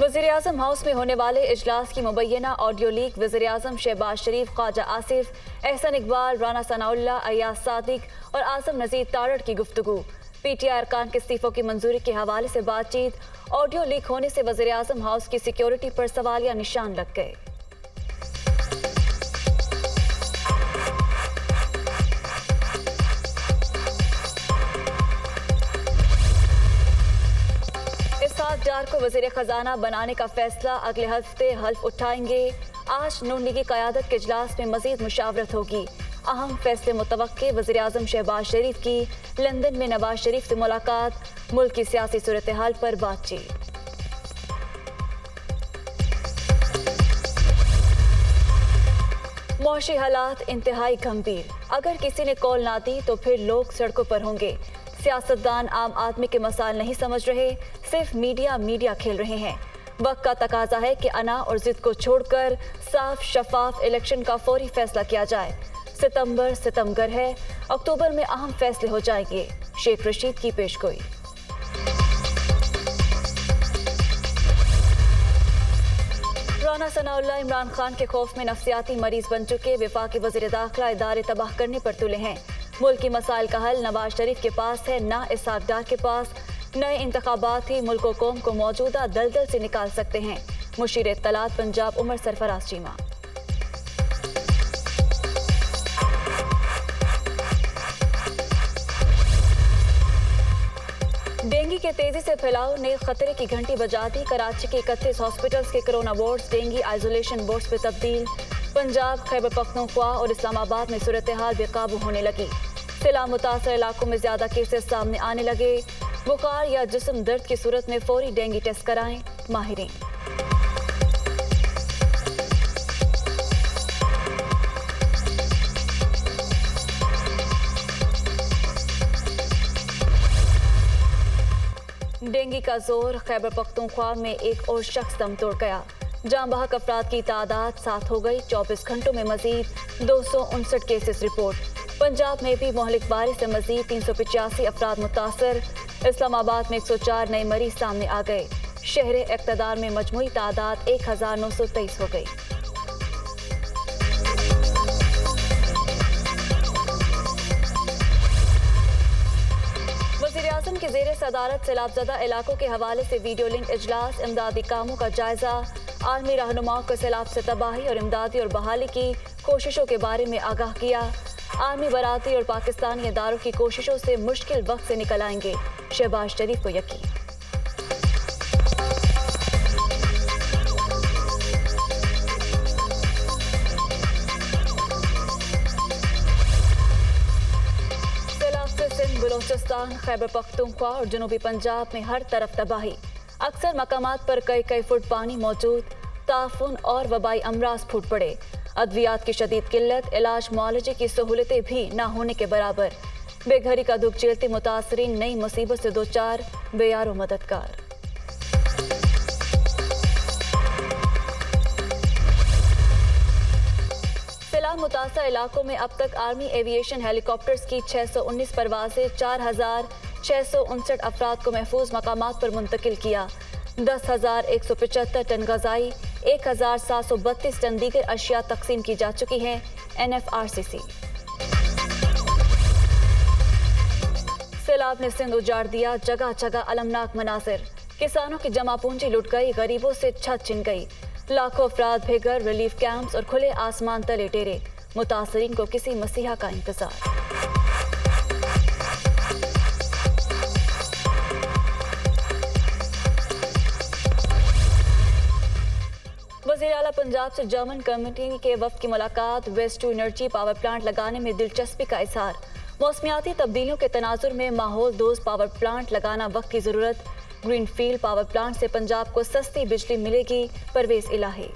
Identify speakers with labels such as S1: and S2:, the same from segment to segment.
S1: वज़ीर अजम हाउस में होने वाले इजलास की मुबैना ऑडियो लीक वज़ीर अजम शहबाज शरीफ, ख्वाजा आसिफ, एहसन इकबाल, राना सनाउल्ला अयाज सादिक और आसम नजीर तारड़ की गुफ्तु पी टी आई अरकान के इस्तीफों की मंजूरी के हवाले से बातचीत, ऑडियो लीक होने से वजी अजम हाउस की सिक्योरिटी पर सवालिया निशान लग गए। डार को वज़ीर खजाना बनाने का फैसला अगले हफ़्ते हल्फ उठाएँगे। आज नून लीगी क्यादत के इजलास में मजीद मुशावरत होगी। अहम फैसले मुतव वजी अजम शहबाज शरीफ की। लंदन में नवाज़ शरीफ से मुलाकात, मुल्क की सियासी सूरत हाल पर बातचीत। मुआशी हालात इंतहाई गंभीर। अगर किसी ने कॉल ना दी तो फिर लोग सड़कों पर होंगे। सियासतदान आम आदमी के मसाल नहीं समझ रहे, सिर्फ़ मीडिया मीडिया खेल रहे हैं। वक्त का तकाजा है कि अना और जिद को छोड़कर साफ़ शफाफ इलेक्शन का फौरी फैसला किया जाए। सितंबर सितमगर है, अक्टूबर में अहम फैसले हो जाएँगे। शेख रशीद की पेशगोई। राना सनाउल्ला इमरान खान के खौफ में नफसियाती मरीज़ बन चुके, विफाक वज़ीर दाखिला इदारे तबाह करने पर तुले हैं। मुल्क की मसाइल का हल नवाज़ शरीफ के पास है, ना इसाक डार के पास। नए इंतबात ही मुल्क कौम को मौजूदा दलदल से निकाल सकते हैं। मुशीर तलात पंजाब उमर सरफराज चीमा। डेंगू के तेज़ी से फैलाव ने खतरे की घंटी बजा दी। कराची के इकतीस हॉस्पिटल्स के corona wards, dengue isolation boards में तब्दील। पंजाब खैबर पख्तूनख्वा और इस्लामाबाद में सूरत हाल बेकाबू होने लगी। सिला मुतासर इलाकों में ज़्यादा केसेस सामने आने लगे। बुखार या जिसम दर्द की सूरत में फौरी डेंगू टेस्ट कराएँ माहिरीन। डेंगू का ज़ोर खैबर पख्तूनख्वा में एक और शख्स दम तोड़ गया। जहाँ बहक अफराद की तादाद सात हो गई, चौबीस घंटों में मजीद दो सौ उनसठ केसेस रिपोर्ट। पंजाब में भी मोहलिक बारिश से मजीद तीन सौ पिचासी अफराद मुतासर। इस्लामाबाद में एक सौ चार नए मरीज़ सामने आ गए। शहर इकतदार में मजमू तादाद एक हज़ार नौ सौ तेईस हो गई। वज़ीर के जेर सदारत सैलाबजदा इलाकों के हवाले से वीडियो लिंक इजलास, इमदादी कामों का जायजा, आलमी रहनुमाओं को सैलाब से तबाही और इमदादी और बहाली की कोशिशों के बारे में आगाह किया। आर्मी बराती और पाकिस्तानी इदारों की कोशिशों से मुश्किल वक्त से निकल आएँगे। शहबाज शरीफ को यकीन। बलोचिस्तान, खैबर पख्तूनख्वा और जनूबी पंजाब में हर तरफ़ तबाही। अक्सर मकाम पर कई कई फुट पानी मौजूद, ताफुन और वबाई अमराज फूट पड़े। अद्वियात की शदीद किल्लत, इलाज मुआलजे की सहूलतें भी ना होने के बराबर। बेघरी का दुख झेलते मुतासरीन नई मुसीबत से दो चार बेयारो मददगार। फ़िलहाल मुतासर इलाकों में अब तक आर्मी एविएशन हेलीकॉप्टर्स की 619 परवाजें, चार हज़ार छः सौ उनसठ अफराद को महफूज मकाम पर मुंतकिल किया। दस हज़ार एक सौ पचहत्तर टन गजाई, एक हज़ार सात सौ बत्तीस टन दीगर अशिया तकसीम की जा चुकी हैं N F R C C. सैलाब ने सिंध उजाड़ दिया जगह जगह अलमनाक मनाजिर। किसानों की जमा पूंजी लुट गई, गरीबों से छत छिन गई। लाखों अफराद भेगर रिलीफ कैंप्स और खुले आसमान तले टेरे मुतासरीन को किसी मसीहा का इंतज़ार। पंजाब से जर्मन कमेटी के वफद की मुलाकात waste to energy power plant लगाने में दिलचस्पी का इजहार। मौसमियाती तब्दीलियों के तनाजुर में माहौल दोस्त पावर प्लांट लगाना वक्त की ज़रूरत। ग्रीन फ़ील्ड पावर प्लांट से पंजाब को सस्ती बिजली मिलेगी, परवेज इलाही।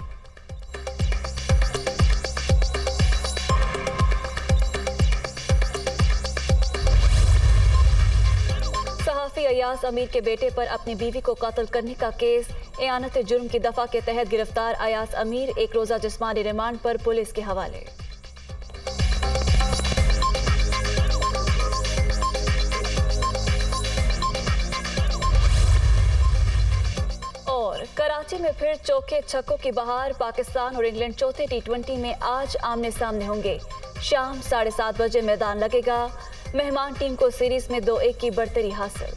S1: सहाफ़ी अयास अमीर के बेटे पर अपनी बीवी को कत्ल करने का केस। एनत जुर्म की दफ़ा के तहत गिरफ़्तार अयास अमीर एक रोज़ा जिसमानी रिमांड पर पुलिस के हवाले। कराची में फिर चौके छक्कों की बहार पाकिस्तान और इंग्लैंड चौथे टी में आज आमने सामने होंगे। शाम साढ़े सात बजे मैदान लगेगा। मेहमान टीम को सीरीज़ में दो एक की बढ़तरी हासिल।